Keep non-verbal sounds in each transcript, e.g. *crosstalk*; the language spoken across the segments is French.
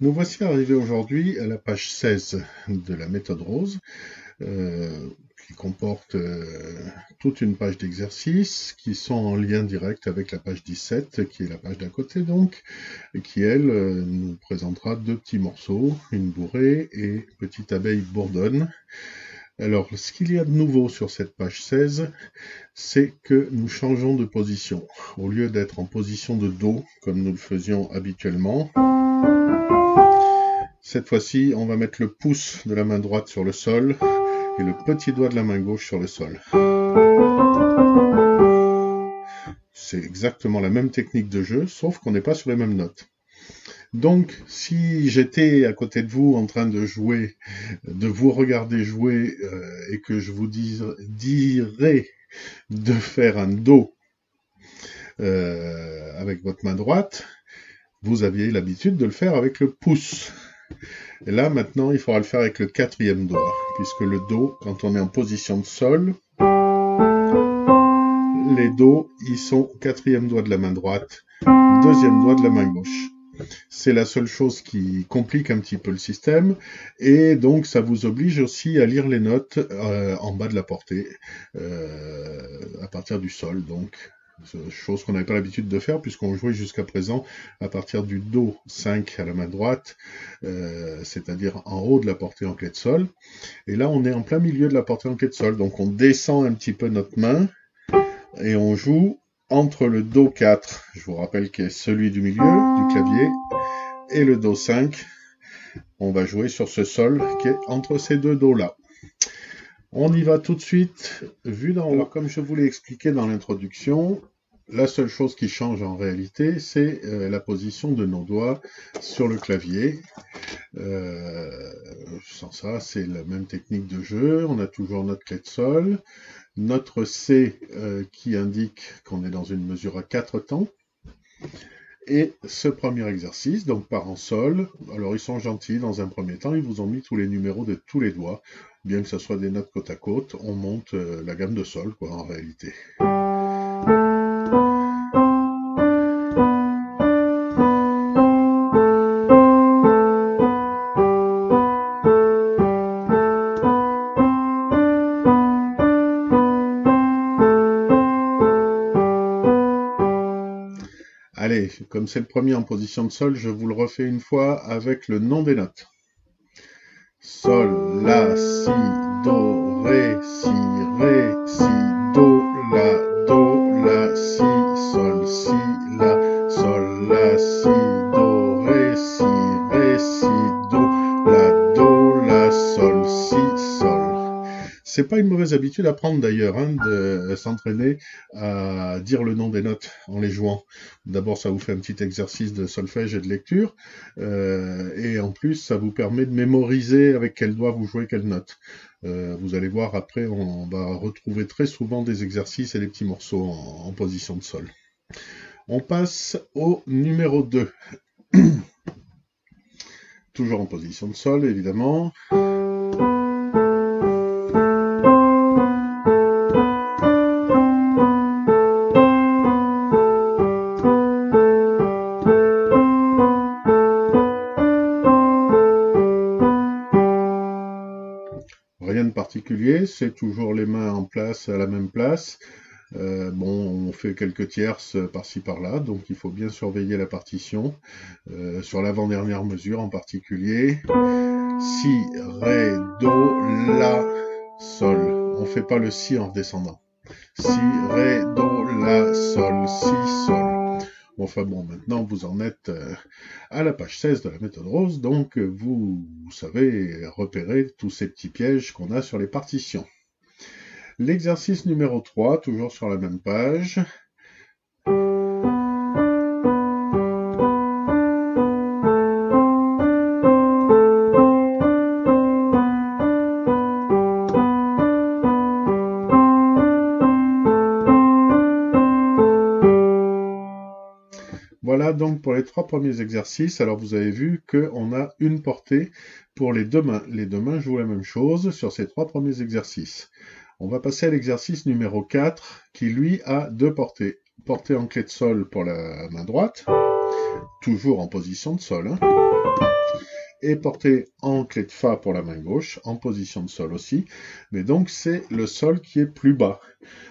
Nous voici arrivés aujourd'hui à la page 16 de la méthode rose, euh, qui comporte euh, toute une page d'exercices qui sont en lien direct avec la page 17, qui est la page d'à côté donc, et qui elle euh, nous présentera deux petits morceaux, une bourrée et petite abeille bourdonne. Alors, ce qu'il y a de nouveau sur cette page 16, c'est que nous changeons de position. Au lieu d'être en position de dos, comme nous le faisions habituellement, cette fois-ci, on va mettre le pouce de la main droite sur le sol et le petit doigt de la main gauche sur le sol. C'est exactement la même technique de jeu, sauf qu'on n'est pas sur les mêmes notes. Donc, si j'étais à côté de vous en train de jouer, de vous regarder jouer, euh, et que je vous dirais de faire un Do euh, avec votre main droite, vous aviez l'habitude de le faire avec le pouce. Et là, maintenant, il faudra le faire avec le quatrième doigt, puisque le Do, quand on est en position de sol, les Do, ils sont quatrième doigt de la main droite, deuxième doigt de la main gauche. C'est la seule chose qui complique un petit peu le système, et donc ça vous oblige aussi à lire les notes euh, en bas de la portée, euh, à partir du sol, donc chose qu'on n'avait pas l'habitude de faire puisqu'on jouait jusqu'à présent à partir du Do 5 à la main droite, euh, c'est-à-dire en haut de la portée en clé de sol. Et là, on est en plein milieu de la portée en clé de sol, donc on descend un petit peu notre main et on joue entre le Do 4, je vous rappelle qu'il est celui du milieu du clavier, et le Do 5. On va jouer sur ce sol qui est entre ces deux Do-là. On y va tout de suite, vu comme je vous l'ai expliqué dans l'introduction, la seule chose qui change en réalité, c'est euh, la position de nos doigts sur le clavier. Euh, sans ça, c'est la même technique de jeu. On a toujours notre clé de sol, notre C euh, qui indique qu'on est dans une mesure à 4 temps. Et ce premier exercice, donc par en sol, alors ils sont gentils. Dans un premier temps, ils vous ont mis tous les numéros de tous les doigts, bien que ce soit des notes côte à côte, on monte euh, la gamme de sol, quoi, en réalité. Comme c'est le premier en position de sol, je vous le refais une fois avec le nom des notes. Sol, La, Si, Do, Ré, Si, Ré, Si, Do, La, Do, La, Si, Sol, Si, La, Sol, La, Si, C'est pas une mauvaise habitude à prendre d'ailleurs, hein, de s'entraîner à dire le nom des notes en les jouant. D'abord, ça vous fait un petit exercice de solfège et de lecture, euh, et en plus, ça vous permet de mémoriser avec quel doigt vous jouez quelle note. Euh, vous allez voir, après, on va retrouver très souvent des exercices et des petits morceaux en, en position de sol. On passe au numéro 2. *coughs* Toujours en position de sol, évidemment. C'est toujours les mains en place à la même place. Euh, bon, on fait quelques tierces par-ci par-là, donc il faut bien surveiller la partition. Euh, sur l'avant-dernière mesure en particulier. Si, Ré, Do, La, Sol. On ne fait pas le Si en descendant. Si, Ré, Do, La, Sol, Si, Sol. Enfin bon, maintenant vous en êtes euh, à la page 16 de la méthode rose, donc vous, savez repérer tous ces petits pièges qu'on a sur les partitions. L'exercice numéro 3, toujours sur la même page. Donc pour les trois premiers exercices. Alors vous avez vu qu'on a une portée pour les deux mains. Les deux mains jouent la même chose sur ces trois premiers exercices. On va passer à l'exercice numéro 4 qui lui a deux portées. Portée en clé de sol pour la main droite toujours en position de sol. Hein. et porté en clé de Fa pour la main gauche, en position de sol aussi. Mais donc c'est le sol qui est plus bas.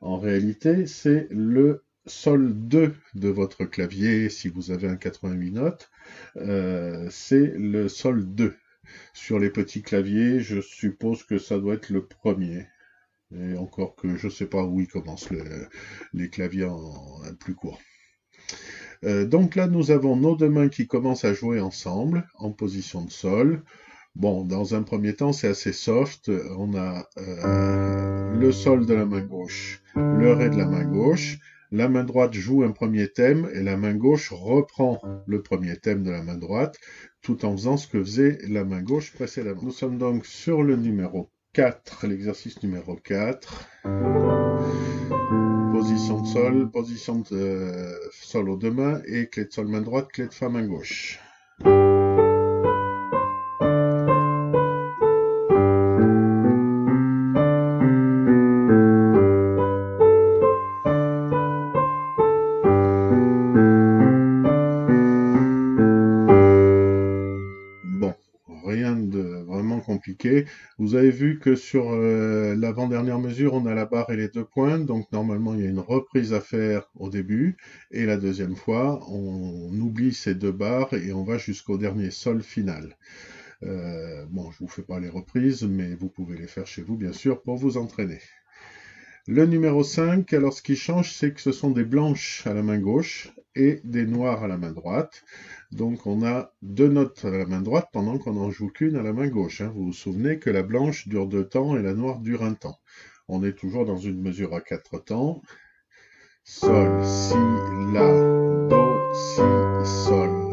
En réalité, c'est le sol 2 de votre clavier, si vous avez un 88 notes, euh, c'est le sol 2. Sur les petits claviers, je suppose que ça doit être le premier. Et encore que je ne sais pas où ils commencent les claviers en, plus court. Euh, donc là, nous avons nos deux mains qui commencent à jouer ensemble, en position de sol. Bon, dans un premier temps, c'est assez soft. On a euh, le sol de la main gauche, le ré de la main gauche. La main droite joue un premier thème et la main gauche reprend le premier thème de la main droite, tout en faisant ce que faisait la main gauche précédemment. Nous sommes donc sur le numéro 4, l'exercice numéro 4. Position de sol, position de euh, sol aux deux mains et clé de sol main droite, clé de fa main gauche. Vous avez vu que sur euh, l'avant-dernière mesure, on a la barre et les deux pointes, donc normalement il y a une reprise à faire au début, et la deuxième fois, on oublie ces deux barres et on va jusqu'au dernier sol final. Euh, bon, je ne vous fais pas les reprises, mais vous pouvez les faire chez vous, bien sûr, pour vous entraîner. Le numéro 5, alors ce qui change, c'est que ce sont des blanches à la main gauche et des noirs à la main droite. Donc on a deux notes à la main droite pendant qu'on n'en joue qu'une à la main gauche. Hein. Vous vous souvenez que la blanche dure deux temps et la noire dure un temps. On est toujours dans une mesure à quatre temps. Sol, Si, La, Do, Si, Sol,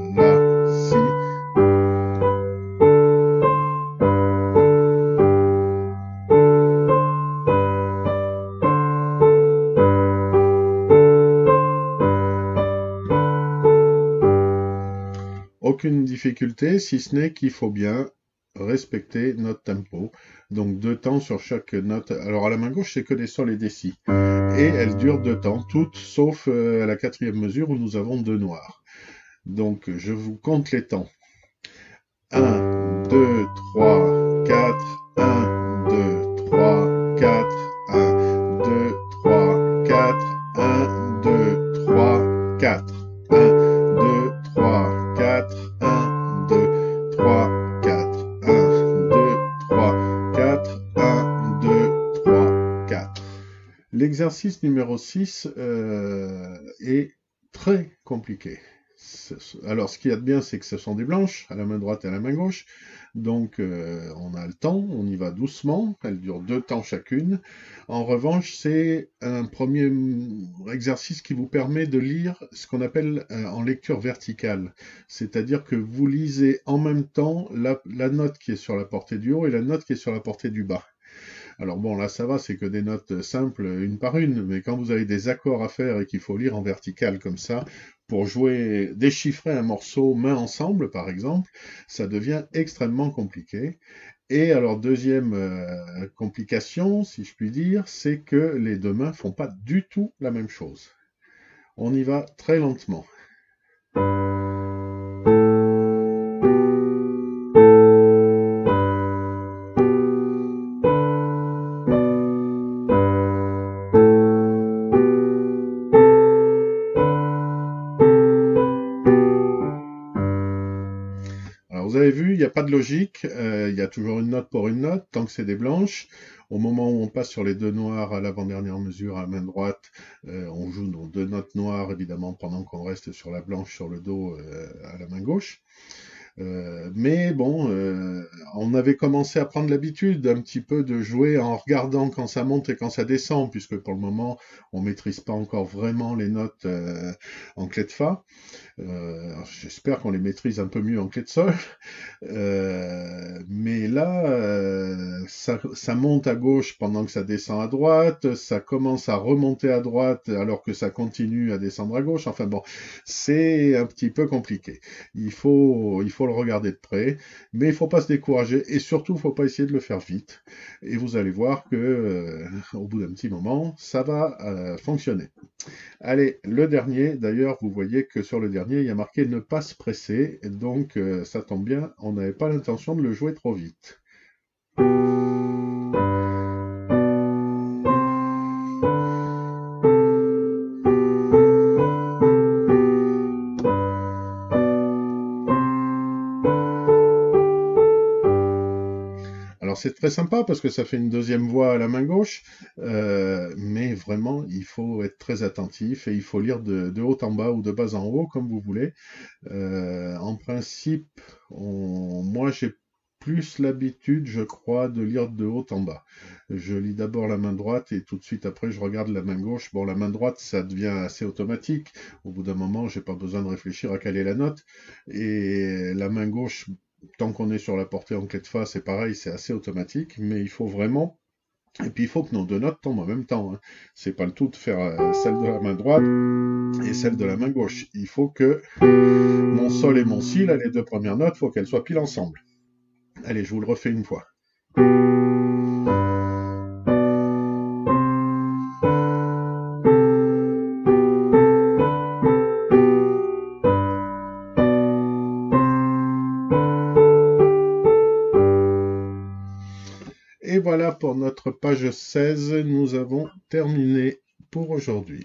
difficulté, si ce n'est qu'il faut bien respecter notre tempo. Donc deux temps sur chaque note. Alors à la main gauche, c'est que des sols et des si. Et elles durent deux temps, toutes sauf euh, à la quatrième mesure où nous avons deux noirs. Donc je vous compte les temps. 1, 2, 3, L'exercice numéro 6 euh, est très compliqué. Alors, ce qu'il y a de bien, c'est que ce sont des blanches, à la main droite et à la main gauche. Donc, euh, on a le temps, on y va doucement. Elles durent deux temps chacune. En revanche, c'est un premier exercice qui vous permet de lire ce qu'on appelle euh, en lecture verticale. C'est-à-dire que vous lisez en même temps la, la note qui est sur la portée du haut et la note qui est sur la portée du bas. Alors bon, là ça va, c'est que des notes simples une par une, mais quand vous avez des accords à faire et qu'il faut lire en vertical comme ça, pour jouer, déchiffrer un morceau main ensemble par exemple, ça devient extrêmement compliqué. Et alors deuxième euh, complication, si je puis dire, c'est que les deux mains font pas du tout la même chose. On y va très lentement. Pas de logique, euh, il y a toujours une note pour une note, tant que c'est des blanches. Au moment où on passe sur les deux noirs à l'avant-dernière mesure à main droite, euh, on joue nos deux notes noires, évidemment, pendant qu'on reste sur la blanche sur le dos euh, à la main gauche. Euh, mais bon, euh, on avait commencé à prendre l'habitude un petit peu de jouer en regardant quand ça monte et quand ça descend, puisque pour le moment, on maîtrise pas encore vraiment les notes euh, en clé de fa. J'espère qu'on les maîtrise un peu mieux en clé de sol. mais là, ça, ça, monte à gauche pendant que ça descend à droite, ça commence à remonter à droite alors que ça continue à descendre à gauche. Enfin bon, c'est un petit peu compliqué. Il faut, il faut le regarder de près, mais il faut pas se décourager et surtout il faut pas essayer de le faire vite. Et vous allez voir que euh, au bout d'un petit moment, ça va euh, fonctionner. Allez, le dernier, d'ailleurs, vous voyez que sur le dernier il y a marqué ne pas se presser, donc euh, ça tombe bien, on n'avait pas l'intention de le jouer trop vite. C'est très sympa parce que ça fait une deuxième voix à la main gauche, euh, mais vraiment il faut être très attentif et il faut lire de, haut en bas ou de bas en haut comme vous voulez. Euh, en principe, moi j'ai plus l'habitude, je crois, de lire de haut en bas. Je lis d'abord la main droite et tout de suite après je regarde la main gauche. Bon, la main droite, ça devient assez automatique. Au bout d'un moment, j'ai pas besoin de réfléchir à quelle est la note. Et la main gauche, tant qu'on est sur la portée en clé de fa, c'est pareil, c'est assez automatique, mais il faut vraiment et puis il faut que nos deux notes tombent en même temps. Hein. C'est pas le tout de faire euh, celle de la main droite et celle de la main gauche. Il faut que mon sol et mon si, les deux premières notes, il faut qu'elles soient pile ensemble. Allez, je vous le refais une fois. Et voilà pour notre page 16, nous avons terminé pour aujourd'hui.